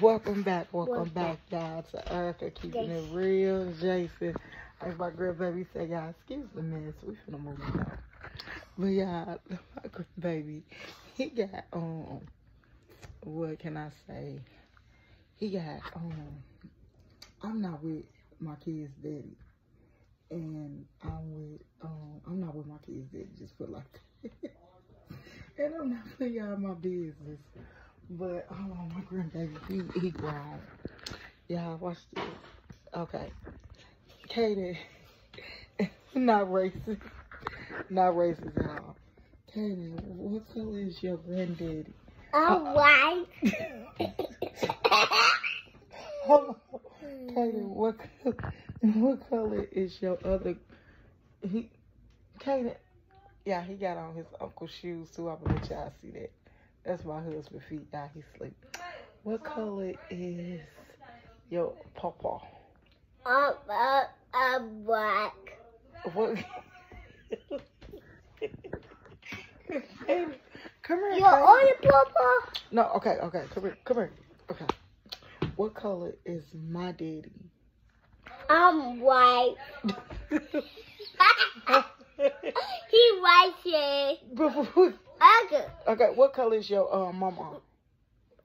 Welcome back, welcome Welcome back, y'all, to Ericka keeping it real. Jason, like my grandbaby said, y'all, excuse the mess. We finna move on. But y'all, my grandbaby, he got um, what can I say? He got um, I'm not with my kid's daddy, and I'm with um, I'm not with my kid's daddy. Just for like and I'm not putting y'all my business. But oh my grandbaby, he, he grown. Y'all watch this. Okay. Katie, not racist. Not racist at all. Katie, what color is your granddaddy? I'm white. Hold on. Katie, what color, what color is your other he Katie yeah, he got on his uncle's shoes too. I'm gonna let y'all see that. That's my husband feet. Now he sleep. What color is your papa? I'm, I'm, I'm black. What? Hey, come here. You're Katie. on your papa? No, okay, okay. Come here, come here. Okay. What color is my daddy? I'm white. he white shit. Okay. okay, what color is your uh, mama?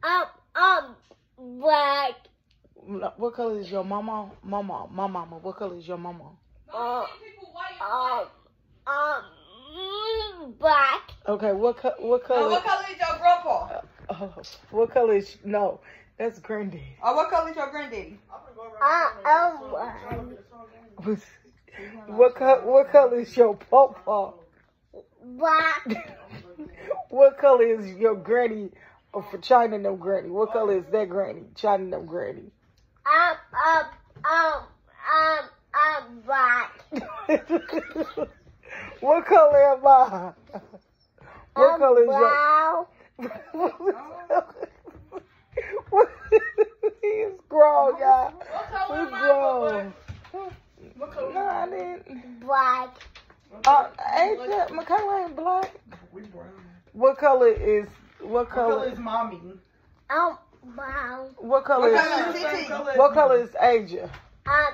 I'm, I'm black. What color is your mama? Mama, my mama. What color is your mama? Um, um, um, black. Okay, what co- what color? what color is your grandpa? uh, what color is no? That's granddaddy. Oh, what color is your granddaddy? Uh, I'm. What co- what color is your pawpaw? Black. what color is your granny uh, for China no granny? What color is that granny? China no granny. I'm, I'm, I'm, I'm, I'm black. what color am I? What I'm color is your brown. He's grown, y'all. What He's grown. What color? No, I didn't. Black. Uh, ain't that Michaela ain't black? What color is what What color color? is mommy? I'm brown. What color What color is is Titi? what color is Asia? I'm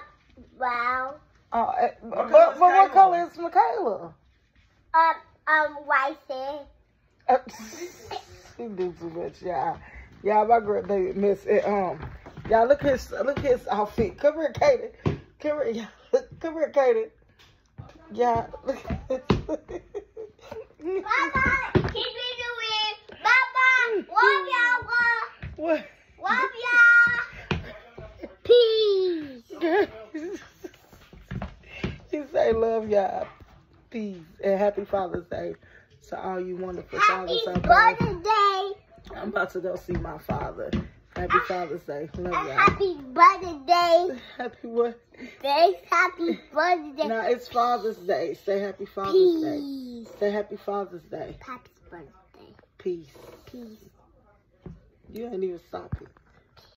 brown. Uh, eh, but, but what color is Michaela? I'm, I'm white shit. Uh, she do too much, y'all. Y'all, my grandbaby miss it. Um, y'all look his look his outfit. Come here, Katie. Come here, y'all. Come here, Katie. Yeah, look at. Baba, keep me doing. Baba, love y'all. Love y'all. Peace. he say love y'all. Peace and happy Father's Day to all you wonderful Happy fathers out there. birthday. I'm about to go see my father. Happy Father's Day. Love y'all. happy birthday. Day. Happy what? Today's happy birthday. Day. No, it's Father's Day. Say Happy Father's Day. Peace. Say Happy Father's Day. Happy birthday. Peace. Peace. You ain't even stop it.